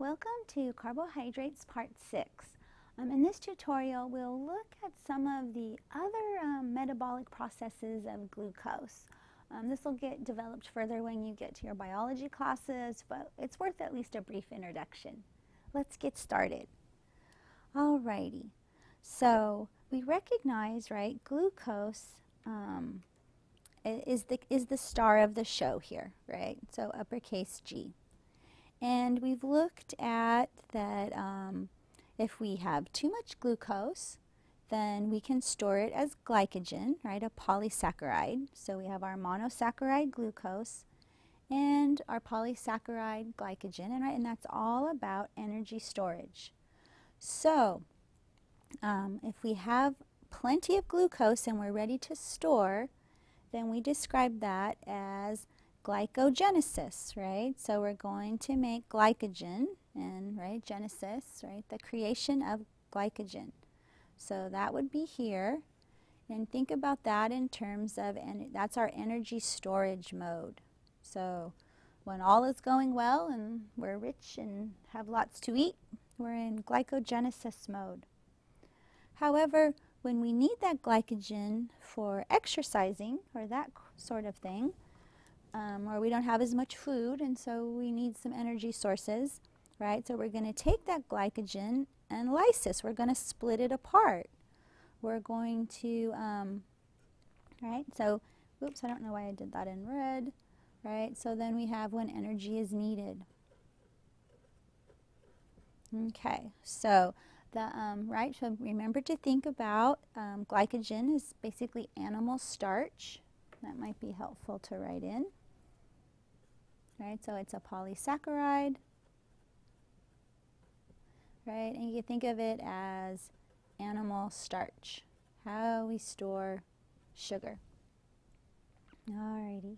Welcome to Carbohydrates Part 6. Um, in this tutorial, we'll look at some of the other um, metabolic processes of glucose. Um, this will get developed further when you get to your biology classes, but it's worth at least a brief introduction. Let's get started. Alrighty, so we recognize, right, glucose um, is, the, is the star of the show here, right? So uppercase G. And we've looked at that um, if we have too much glucose, then we can store it as glycogen, right, a polysaccharide. So we have our monosaccharide glucose and our polysaccharide glycogen, and, right, and that's all about energy storage. So um, if we have plenty of glucose and we're ready to store, then we describe that as glycogenesis, right? So we're going to make glycogen and, right, genesis, right, the creation of glycogen. So that would be here. And think about that in terms of, and that's our energy storage mode. So when all is going well and we're rich and have lots to eat, we're in glycogenesis mode. However, when we need that glycogen for exercising or that sort of thing, um, or we don't have as much food and so we need some energy sources, right? So we're going to take that glycogen and lysis. We're going to split it apart. We're going to, um, right? So, oops, I don't know why I did that in red, right? So then we have when energy is needed. Okay, so the, um, right, so remember to think about um, glycogen is basically animal starch. That might be helpful to write in right? So it's a polysaccharide, right? And you think of it as animal starch, how we store sugar. Alrighty.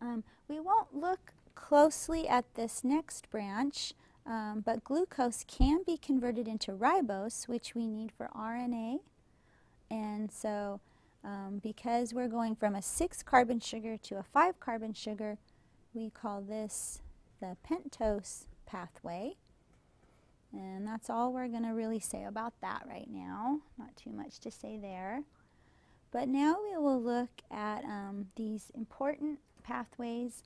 Um, we won't look closely at this next branch, um, but glucose can be converted into ribose, which we need for RNA. And so um, because we're going from a six carbon sugar to a five carbon sugar, we call this the pentose pathway. And that's all we're going to really say about that right now. Not too much to say there. But now we will look at um, these important pathways,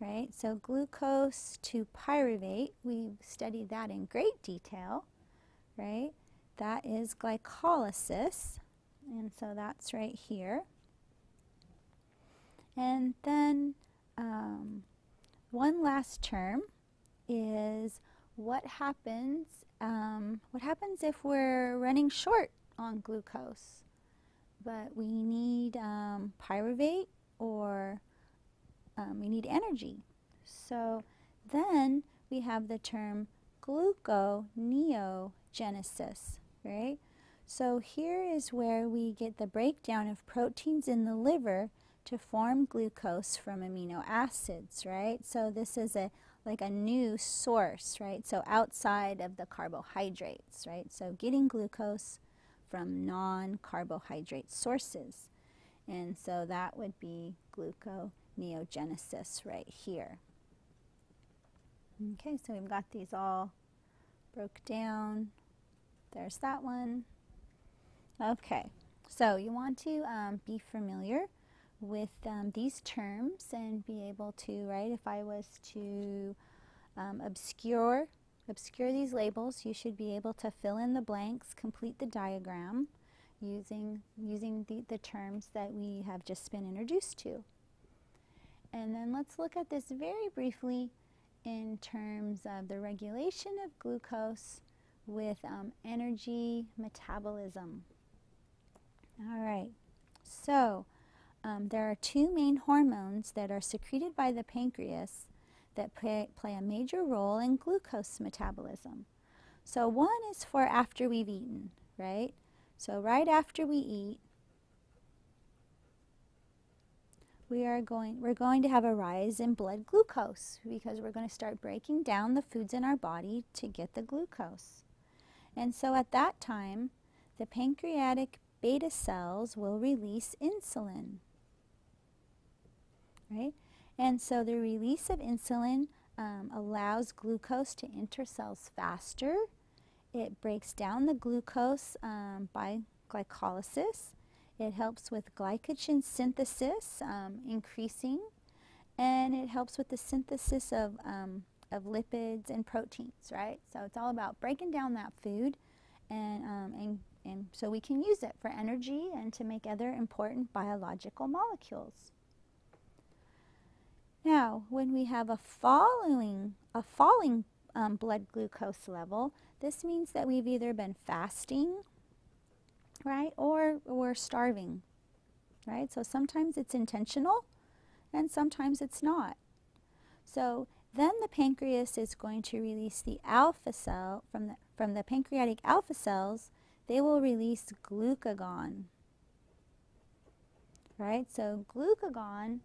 right? So glucose to pyruvate, we've studied that in great detail, right? That is glycolysis, and so that's right here. And then um, one last term is what happens, um, what happens if we're running short on glucose, but we need um, pyruvate or um, we need energy. So then we have the term gluconeogenesis, right? So here is where we get the breakdown of proteins in the liver to form glucose from amino acids, right? So this is a like a new source, right? So outside of the carbohydrates, right? So getting glucose from non-carbohydrate sources. And so that would be gluconeogenesis right here. Okay, so we've got these all broke down. There's that one. Okay, so you want to um, be familiar with um, these terms and be able to, right, if I was to um, obscure, obscure these labels, you should be able to fill in the blanks, complete the diagram using, using the, the terms that we have just been introduced to. And then let's look at this very briefly in terms of the regulation of glucose with um, energy metabolism. All right, so um, there are two main hormones that are secreted by the pancreas that play, play a major role in glucose metabolism. So one is for after we've eaten, right? So right after we eat, we are going we're going to have a rise in blood glucose because we're going to start breaking down the foods in our body to get the glucose. And so at that time, the pancreatic beta cells will release insulin right? And so the release of insulin um, allows glucose to enter cells faster. It breaks down the glucose um, by glycolysis. It helps with glycogen synthesis, um, increasing, and it helps with the synthesis of, um, of lipids and proteins, right? So it's all about breaking down that food and, um, and, and so we can use it for energy and to make other important biological molecules. Now, when we have a falling, a falling um, blood glucose level, this means that we've either been fasting, right, or we're starving, right? So sometimes it's intentional and sometimes it's not. So then the pancreas is going to release the alpha cell from the, from the pancreatic alpha cells, they will release glucagon. Right? So glucagon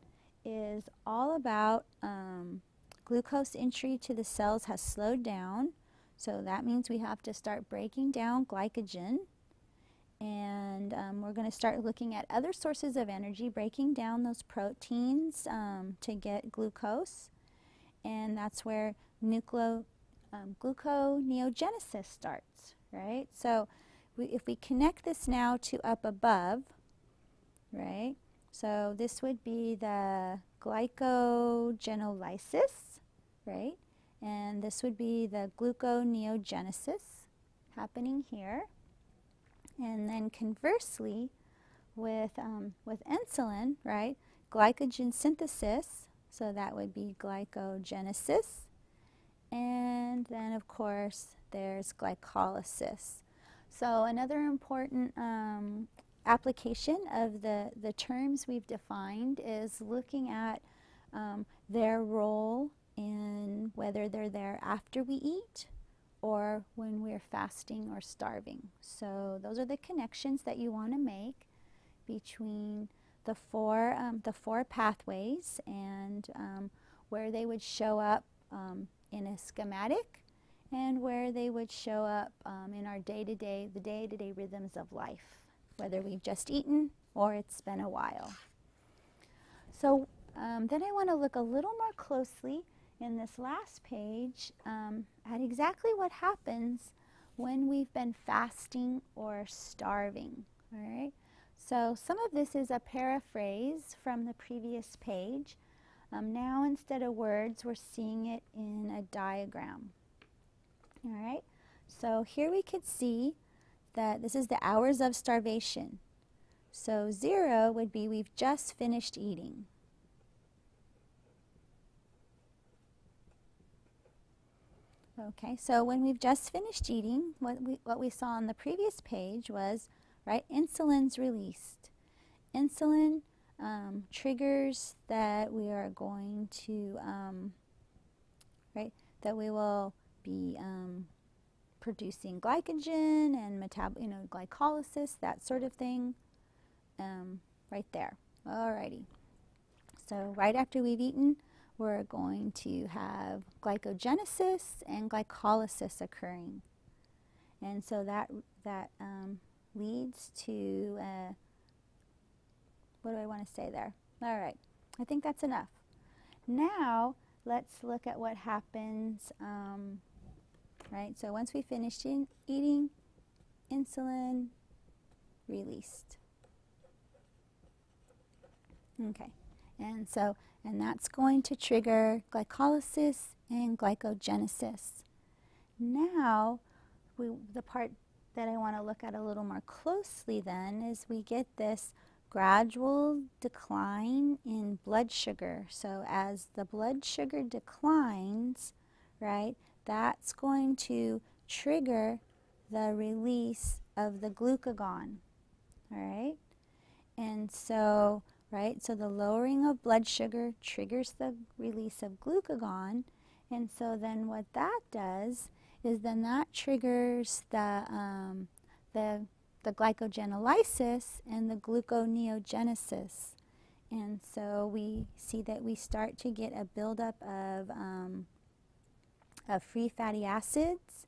is all about um, glucose entry to the cells has slowed down. So that means we have to start breaking down glycogen. And um, we're going to start looking at other sources of energy, breaking down those proteins um, to get glucose. And that's where nucleo, um, gluconeogenesis starts, right? So we, if we connect this now to up above, right? So this would be the glycogenolysis, right? And this would be the gluconeogenesis happening here. And then conversely, with, um, with insulin, right, glycogen synthesis, so that would be glycogenesis. And then, of course, there's glycolysis. So another important um, application of the, the terms we've defined is looking at um, their role in whether they're there after we eat or when we're fasting or starving. So those are the connections that you want to make between the four, um, the four pathways and um, where they would show up um, in a schematic and where they would show up um, in our day-to-day, the day-to-day rhythms of life whether we've just eaten or it's been a while. So um, then I want to look a little more closely in this last page um, at exactly what happens when we've been fasting or starving. All right. So some of this is a paraphrase from the previous page. Um, now instead of words, we're seeing it in a diagram. All right. So here we could see that this is the hours of starvation. So zero would be we've just finished eating. Okay, so when we've just finished eating, what we, what we saw on the previous page was, right, insulin's released. Insulin um, triggers that we are going to, um, right, that we will be um, producing glycogen and metab you know, glycolysis, that sort of thing, um, right there. Alrighty. So right after we've eaten, we're going to have glycogenesis and glycolysis occurring. And so that, that um, leads to, uh, what do I want to say there? All right, I think that's enough. Now, let's look at what happens um, right? So once we finished in eating, insulin released. Okay, and so, and that's going to trigger glycolysis and glycogenesis. Now, we, the part that I want to look at a little more closely then is we get this gradual decline in blood sugar. So as the blood sugar declines, right, that's going to trigger the release of the glucagon. All right? And so, right, so the lowering of blood sugar triggers the release of glucagon. And so then what that does is then that triggers the, um, the, the glycogenolysis and the gluconeogenesis. And so we see that we start to get a buildup of um, of free fatty acids.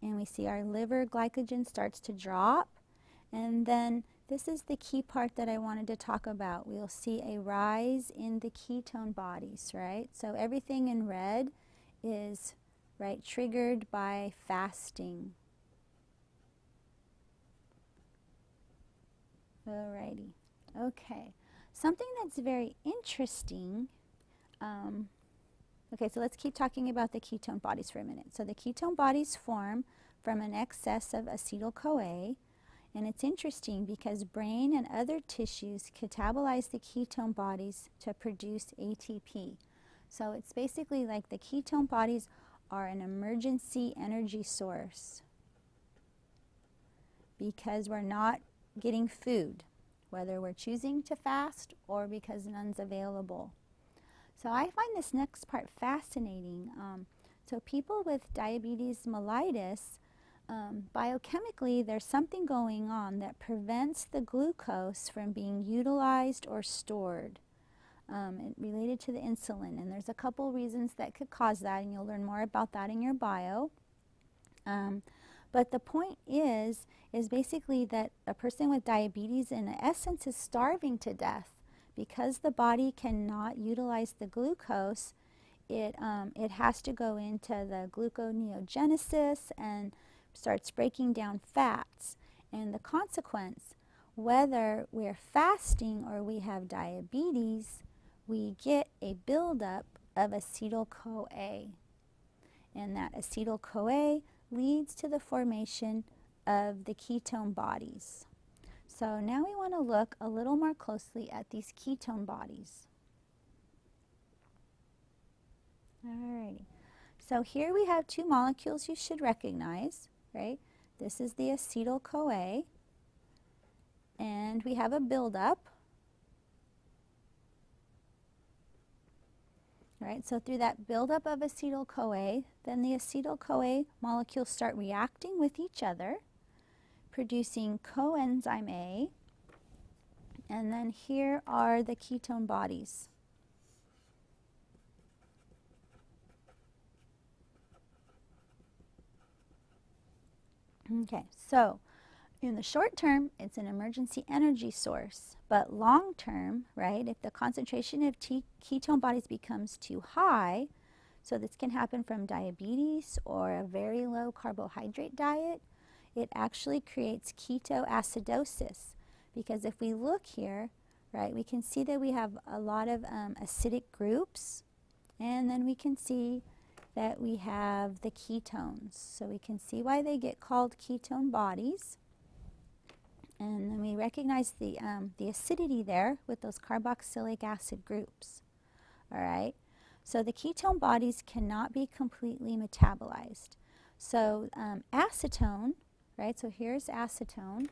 And we see our liver glycogen starts to drop. And then this is the key part that I wanted to talk about. We'll see a rise in the ketone bodies, right? So everything in red is, right, triggered by fasting. Alrighty. Okay. Something that's very interesting. Um, okay, so let's keep talking about the ketone bodies for a minute. So the ketone bodies form from an excess of acetyl-CoA. And it's interesting because brain and other tissues catabolize the ketone bodies to produce ATP. So it's basically like the ketone bodies are an emergency energy source because we're not getting food, whether we're choosing to fast or because none's available. So I find this next part fascinating. Um, so people with diabetes mellitus, um, biochemically, there's something going on that prevents the glucose from being utilized or stored um, related to the insulin. And there's a couple reasons that could cause that, and you'll learn more about that in your bio. Um, but the point is, is basically that a person with diabetes, in essence, is starving to death because the body cannot utilize the glucose. It um, it has to go into the gluconeogenesis and starts breaking down fats. And the consequence, whether we're fasting or we have diabetes, we get a buildup of acetyl-CoA. And that acetyl-CoA leads to the formation of the ketone bodies. So now we want to look a little more closely at these ketone bodies. Alrighty. So here we have two molecules you should recognize, right? This is the acetyl-CoA, and we have a buildup Right, so through that buildup of acetyl-CoA, then the acetyl-CoA molecules start reacting with each other, producing coenzyme A, and then here are the ketone bodies. Okay, so in the short term, it's an emergency energy source. But long term, right, if the concentration of ketone bodies becomes too high, so this can happen from diabetes or a very low carbohydrate diet, it actually creates ketoacidosis. Because if we look here, right, we can see that we have a lot of um, acidic groups, and then we can see that we have the ketones. So we can see why they get called ketone bodies. And then we recognize the, um, the acidity there with those carboxylic acid groups. All right. So the ketone bodies cannot be completely metabolized. So um, acetone, right? So here's acetone.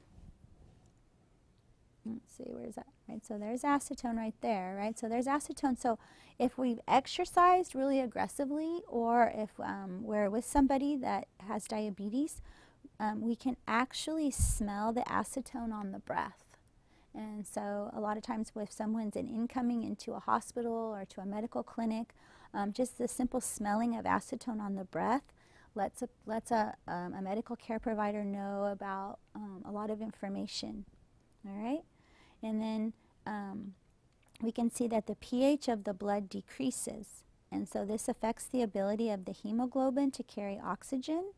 Let's see, where's that? Right, so there's acetone right there, right? So there's acetone. So if we've exercised really aggressively or if um, we're with somebody that has diabetes, um, we can actually smell the acetone on the breath. And so a lot of times if someone's an incoming into a hospital or to a medical clinic, um, just the simple smelling of acetone on the breath lets a, lets a, um, a medical care provider know about um, a lot of information. All right? And then um, we can see that the pH of the blood decreases. And so this affects the ability of the hemoglobin to carry oxygen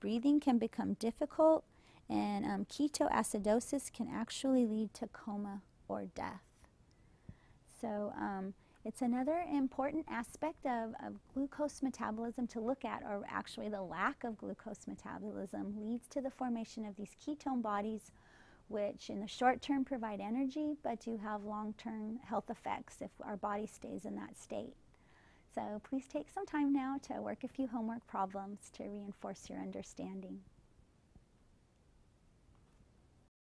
breathing can become difficult, and um, ketoacidosis can actually lead to coma or death. So um, it's another important aspect of, of glucose metabolism to look at, or actually the lack of glucose metabolism leads to the formation of these ketone bodies, which in the short term provide energy, but do have long-term health effects if our body stays in that state. So please take some time now to work a few homework problems to reinforce your understanding.